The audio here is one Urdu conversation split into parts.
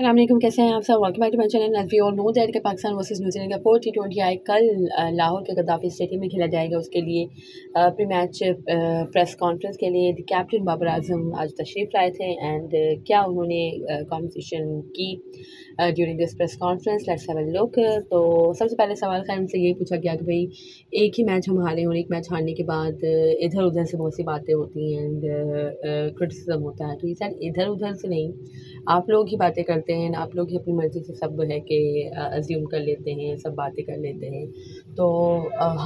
السلام علیکم، کیسے ہیں آپ سب؟ Welcome back to my channel as we all know that کہ Pakistan versus New Zealand four T twenty I کل لاہور کے غدافی اسٹیڈیم میں کھیلا جائے گا اس کے لیے۔ پری میچ پریس کانفرنس کے لیے دی کیپٹن بابر اعظم آج تشریف لائے تھے اینڈ کیا انہوں نے کانورسیشن کی during this press conference let's have a look تو سب سے پہلے سوال خیر سے یہی پوچھا گیا کہ بھائی، ایک ہی میچ ہم ہارے اور ایک میچ ہارنے کے بعد ادھر ادھر سے بہت سی باتیں ہوتی ہیں اینڈ کرٹیسزم ہوتا ہے۔ تو یہ سر ادھر ادھر سے نہیں، آپ لوگ ہی باتیں کرتے ہیں، آپ لوگ ہی اپنی مرضی سے سب ہے کہ ازیوم کر لیتے ہیں، سب باتیں کر لیتے ہیں۔ تو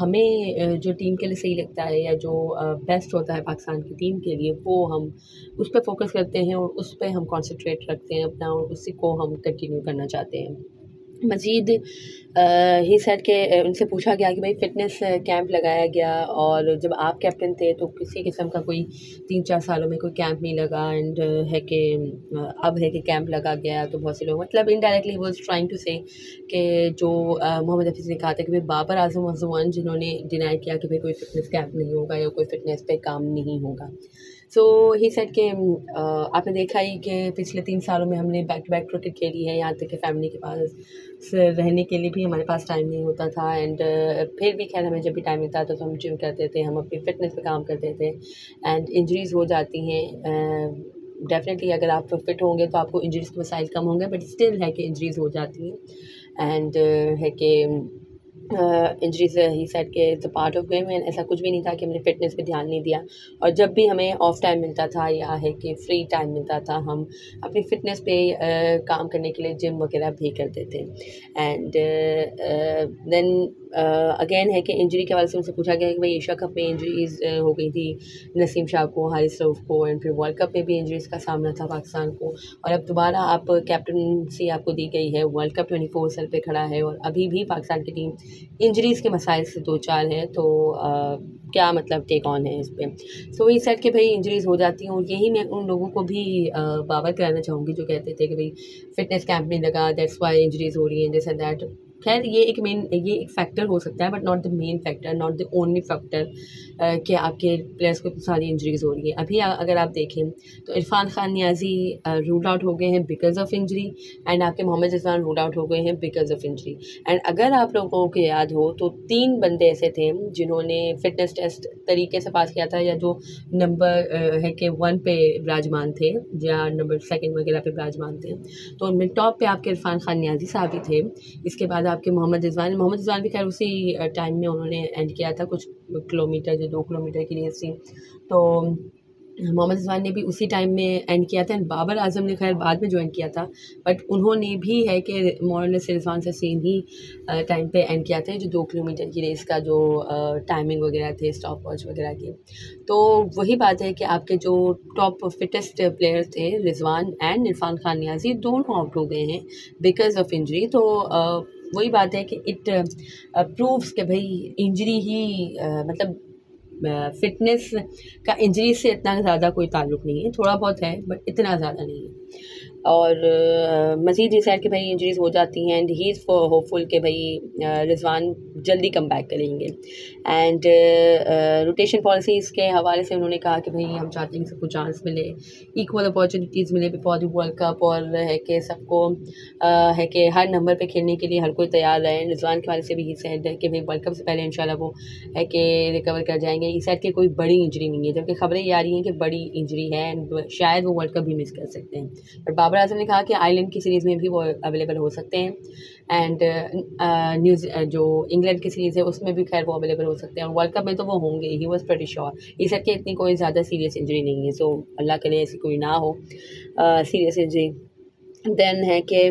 ہمیں جو ٹیم کے لیے صحیح لگتا ہے یا جو بیسٹ ہوتا ہے پاکستان کی ٹیم کے لیے، وہ ہم اس پہ فوکس کرتے ہیں اور اس پہ ہم کانسنٹریٹ رکھتے ہیں اپنا اور اسی کو ہم کنٹینیو کرنا چاہتے ہیں۔ مزید ہی سیٹ کے ان سے پوچھا گیا کہ بھائی فٹنس کیمپ لگایا گیا اور جب آپ کیپٹن تھے تو کسی قسم کا کوئی تین چار سالوں میں کوئی کیمپ نہیں لگا اینڈ ہے کہ اب ہے کہ کیمپ لگا گیا تو بہت سے لوگ مطلب انڈائریکٹلی واز ٹرائنگ ٹو سے کہ جو محمد حفیظ نے کہا تھا کہ بھائی بابر اعظم ازمان جنہوں نے ڈینائی کیا کہ بھائی کوئی فٹنس کیمپ نہیں ہوگا یا کوئی فٹنس پہ کام نہیں ہوگا۔ سو ہی سیٹ کہ آپ نے دیکھا ہی کہ پچھلے تین سالوں میں ہم نے بیک ٹو بیک کرکٹ کھیلی ہے یہاں تک کہ فیملی کے پاس رہنے کے لیے بھی ہمارے پاس ٹائم نہیں ہوتا تھا اینڈ پھر بھی خیر ہمیں جب بھی ٹائم ملتا تھا تو ہم جم کرتے تھے ہم اپنی فٹنس پہ کام کرتے تھے اینڈ انجریز ہو جاتی ہیں ڈیفینیٹلی اگر آپ فٹ ہوں گے تو آپ کو انجریز کے مسائل کم ہوں گے بٹ اسٹل ہے کہ انجریز ہو جاتی ہیں اینڈ ہے کہ انجریز ہی سیٹ کے دا پارٹ آف گیم ایسا کچھ بھی نہیں تھا کہ ہم نے فٹنس پہ دھیان نہیں دیا۔ اور جب بھی ہمیں آف ٹائم ملتا تھا یا ہے کہ فری ٹائم ملتا تھا، ہم اپنی فٹنس پہ کام کرنے کے لیے جم وغیرہ بھی کرتے تھے اینڈ دین اگین ہے کہ انجری کے حوالے سے ان سے پوچھا گیا کہ بھائی ایشیا کپ میں انجریز ہو گئی تھی، نسیم شاہ کو حارث روف کو اینڈ پھر ورلڈ کپ میں بھی انجریز کا سامنا تھا پاکستان کو۔ اور اب دوبارہ آپ کیپٹنسی آپ کو دی گئی ہے ورلڈ کپ ٹوئنٹی فور سل پہ کھڑا ہے اور ابھی بھی پاکستان کی ٹیم انجریز کے مسائل سے دو چار ہیں تو کیا مطلب ٹیک آن ہے اس پہ؟ سو وہی سیٹ کہ بھائی انجریز ہو جاتی ہیں اور یہی میں ان لوگوں کو بھی باور کرانا چاہوں گی جو کہتے تھے کہ بھائی فٹنس کیمپ نہیں لگا دیٹس وائی انجریز ہو رہی ہیں جیسے دیٹ خیر، یہ ایک مین یہ ایک فیکٹر ہو سکتا ہے but not the main factor not the only factor کہ آپ کے پلیئرس کو ساری انجریز ہو رہی ہیں۔ ابھی اگر آپ دیکھیں تو عرفان خان نیازی رول آؤٹ ہو گئے ہیں بیکاز آف انجری اینڈ آپ کے محمد رضوان رول آؤٹ ہو گئے ہیں بیکاز آف انجری اینڈ اگر آپ لوگوں کو یاد ہو تو تین بندے ایسے تھے جنہوں نے فٹنس ٹیسٹ طریقے سے پاس کیا تھا، یا جو نمبر ہے کہ ون پہ براجمان تھے، یا نمبر سیکنڈ وغیرہ پہ براجمان تھے۔ تو ان میں ٹاپ پہ آپ کے عرفان خان نیازی صاحب ہی تھے۔ اس کے بعد آپ آپ کے محمد رضوان۔ محمد رضوان بھی خیر اسی ٹائم میں انہوں نے اینڈ کیا تھا، کچھ کلو میٹر جو دو کلو میٹر کی ریس تھی تو محمد رضوان نے بھی اسی ٹائم میں اینڈ کیا تھا۔ اینڈ بابر اعظم نے خیر بعد میں جوائن کیا تھا۔ بٹ انہوں نے بھی ہے کہ مورلس رضوان سے سیم ہی ٹائم پہ اینڈ کیا تھا، جو دو کلو میٹر کی ریس کا جو ٹائمنگ وغیرہ تھے اسٹاپ واچ وغیرہ کی۔ تو وہی بات ہے کہ آپ کے جو ٹاپ فٹسٹ پلیئر تھے، رضوان اینڈ عرفان خان نیازی، دونوں آؤٹ ہو گئے ہیں بیکاز آف انجری تو وہی بات ہے کہ اٹ پروفس uh, uh, کہ بھائی انجری ہی uh, مطلب فٹنس کا انجری سے اتنا زیادہ کوئی تعلق نہیں ہے۔ تھوڑا بہت ہے بٹ اتنا زیادہ نہیں ہے۔ اور مزید یہ سیڈ کہ بھائی انجریز ہو جاتی ہیں اینڈ ہی از ہوپ فل کہ بھائی رضوان جلدی کم بیک کریں گے. اینڈ روٹیشن پالیسیز کے حوالے سے انہوں نے کہا کہ بھائی، ہم چاہتے ہیں کہ سب کو چانس ملے ایکول اپارچونیٹیز ملے بفور دی ورلڈ کپ اور ہے کہ سب کو ہے کہ ہر نمبر پہ کھیلنے کے لیے ہر کوئی تیار رہے. رضوان کے حوالے سے بھی یہ سیڈ ہے کہ بھائی ورلڈ کپ سے پہلے ان شاء اللہ وہ ہے کہ ریکور کر جائیں گے. اس سیڈ کی کوئی بڑی انجری نہیں ہے، جبکہ خبریں یہ آ رہی ہیں کہ بڑی انجری ہے اینڈ شاید وہ ورلڈ کپ بھی مس کر سکتے ہیں. بٹ بابر اعظم نے کہا کہ آئی لینڈ کی سیریز میں بھی وہ اویلیبل ہو سکتے ہیں اینڈ نیوز جو انگلینڈ کی سیریز ہے اس میں بھی خیر وہ اویلیبل ہو سکتے ہیں اور ورلڈ کپ میں تو وہ ہوں گے ہی واز پریٹی شیور یہ سب کہ اتنی کوئی زیادہ سیریس انجری نہیں ہے سو اللہ کے لیے ایسی کوئی نہ ہو سیریس انجری. دین ہے کہ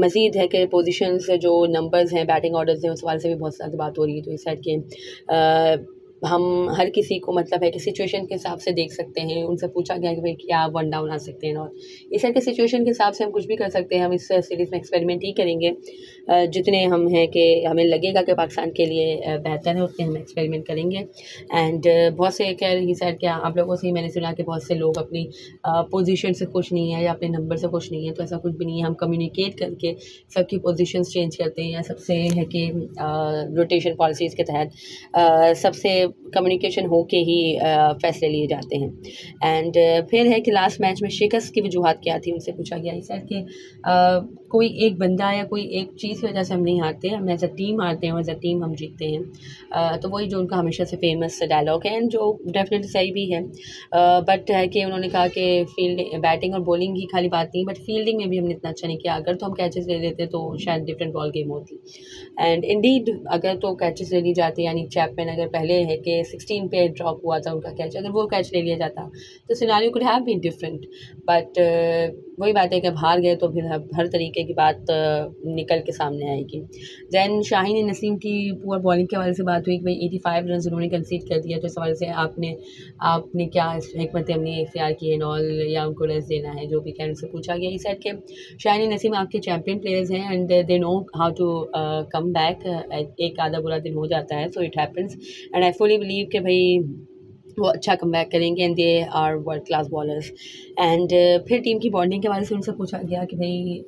مزید ہے کہ پوزیشنس جو نمبرز ہیں بیٹنگ آرڈرز ہیں، اس حوالے سے بھی بہت زیادہ بات ہو رہی ہے تو اس سائڈ کے ہم ہر کسی کو مطلب ہے کہ سچویشن کے حساب سے دیکھ سکتے ہیں، ان سے پوچھا گیا کہ بھائی کیا ون ڈاؤن آ سکتے ہیں اور اس طرح کے سچویشن کے حساب سے ہم کچھ بھی کر سکتے ہیں، ہم اس سیریز میں ایکسپیریمنٹ ہی کریں گے۔ جتنے ہم ہیں کہ ہمیں لگے گا کہ پاکستان کے لیے بہتر ہے، اتنے ہم ایکسپیریمنٹ کریں گے۔ اینڈ بہت سے کہہ رہی سیڈ کیا آپ لوگوں سے ہی میں نے سنا کہ بہت سے لوگ اپنی پوزیشن سے خوش نہیں ہیں یا اپنے نمبر سے خوش نہیں ہیں، تو ایسا کچھ بھی نہیں ہے۔ ہم کمیونیکیٹ کر کے سب کی پوزیشنس چینج کرتے ہیں۔ یا سب سے ہے کہ روٹیشن پالیسیز کے تحت سب سے کمیونیکیشن ہو کے ہی فیصلے لیے جاتے ہیں۔ اینڈ پھر ہے کہ لاسٹ میچ میں شکست کی وجوہات کیا تھی ان سے پوچھا گیا اس سر کہ کوئی ایک بندہ یا کوئی ایک چیز کی وجہ سے ہم نہیں ہارتے، ہم ایز اے ٹیم ہارتے ہیں ایز اے ٹیم ہم جیتتے ہیں۔ تو وہی جو ان کا ہمیشہ سے فیمس ڈائلاگ ہے اینڈ جو ڈیفینیٹلی صحیح بھی ہے۔ بٹ ہے کہ انہوں نے کہا کہ فیلڈ بیٹنگ اور بولنگ ہی خالی بات نہیں بٹ فیلڈنگ میں بھی ہم نے اتنا اچھا نہیں کیا۔ اگر تو ہم کیچز لے لیتے تو شاید ڈفرینٹ بال گیم ہوتی۔ اینڈ انڈیڈ اگر تو کیچز لے لی جاتی یعنی چیپ مین اگر پہلے ہے کہ سکسٹین پہ ڈراپ ہوا تھا، ان کا کیچ اگر وہ کیچ لے لیا جاتا، تو scenario could have been different but وہی بات ہے کہ اب ہار گئے تو پھر ہر طریقے کی بات uh, نکل کے سامنے آئے گی۔ دین شاہین نسیم کی پور بالنگ کے حوالے سے بات ہوئی کہ بھائی ایٹی فائیو رنز انہوں نے کنسیڈ کر دیا، تو اس حوالے سے آپ نے آپ نے کیا حکمت عملی اختیار کی ہے نال یا ان کو ریس دینا ہے، جو بھی کہنے سے پوچھا گیا۔ اس سیٹ کے شاہین نسیم آپ کے چیمپئن پلیئرز ہیں and they know how to come back ایک آدھا برا دن ہو جاتا ہے so it happens and I full fully believe کہ بھائی وہ اچھا کم بیک کریں گے and they are world class bowlers and پھر ٹیم کی بانڈنگ کے بارے سے ان سے پوچھا گیا کہ بھائی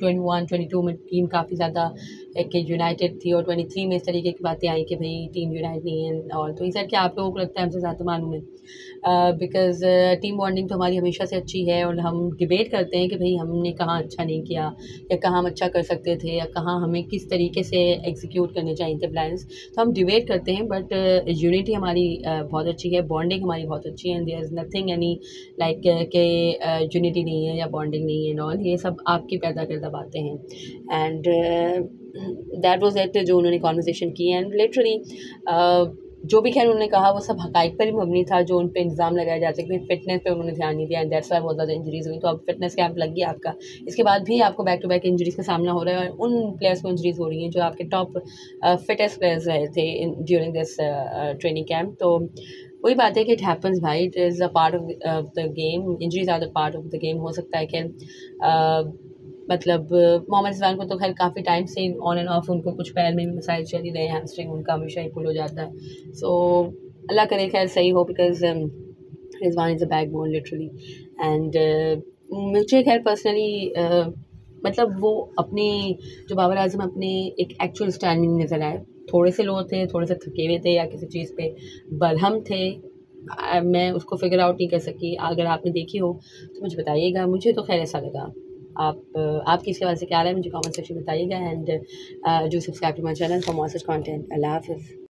ٹوئنٹی ون ٹوئنٹی ٹو میں ٹیم کافی زیادہ ایک یونائٹیڈ تھی اور ٹوئنٹی تھری میں اس طریقے کی باتیں آئیں کہ بھائی ٹیم یونائٹ نہیں ہے اور تو اس کہ آپ لوگوں کو لگتا ہے ہم سے زیادہ معلوم ہے بیکاز ٹیم بانڈنگ تو ہماری ہمیشہ سے اچھی ہے اور ہم ڈبیٹ کرتے ہیں کہ بھائی ہم نے کہاں اچھا نہیں کیا یا کہاں ہم اچھا کر سکتے تھے یا کہاں ہمیں کس طریقے سے ایگزیکیوٹ کرنے چاہیے تھے پلانس تو ہم ڈبیٹ کرتے ہیں بٹ یونٹی ہماری بہت اچھی ہے بانڈنگ ہماری بہت اچھی ہے and is nothing any like کہ یونٹی نہیں ہے یا بانڈنگ نہیں ہے نال یہ سب آپ کی پیدا کردہ باتیں ہیں اینڈ دیٹ واز ایٹ جو انہوں نے کانورزیشن کی اینڈ لٹرلی جو بھی خیر انہوں نے کہا وہ سب حقائق پر ہی مبنی تھا، جو ان پہ انتظام لگایا جاتا ہے کہ فٹنس پہ انہوں نے دھیان نہیں دیا اینڈ دیٹس وائی بہت زیادہ انجریز ہوئی۔ تو اب فٹنس کیمپ لگ گیا آپ کا۔ اس کے بعد بھی آپ کو بیک ٹو بیک انجریز کا سامنا ہو رہا ہے اور ان پلیئرس کو انجریز ہو رہی ہیں جو آپ کے ٹاپ فٹیسٹ پلیئرز رہے تھے ڈیورنگ دس ٹریننگ کیمپ تو وہی بات ہے کہ اٹ ہیپنس بھائی it is a part of the game injuries are the part of the game ہو سکتا ہے کہ مطلب محمد رضوان کو تو خیر کافی ٹائم سے آن اینڈ آف ان کو کچھ پیر میں بھی مسائل چل ہی رہے ہیں اسٹرنگ ان کا ہمیشہ ہی پل ہو جاتا ہے۔ سو اللہ کرے خیر صحیح ہو because um، Rizwan is a backbone literally and مجھے خیر پرسنلی uh، مطلب وہ اپنے جو بابر اعظم اپنے ایک ایکچوئل اسٹائل میں نظر آئے۔ تھوڑے سے لو تھے، تھوڑے سے تھکے ہوئے تھے یا کسی چیز پہ برہم تھے۔ میں اس کو فگر آؤٹ نہیں کر سکی۔ اگر آپ نے دیکھی ہو تو مجھے بتائیے گا۔ مجھے تو خیر ایسا لگا۔ آپ آپ کی اس کے بعد سے کیا رہا ہے؟ مجھے کامنٹ سیکشن بتائیے گا اینڈ جو subscribe to my channel for most content اللہ حافظ.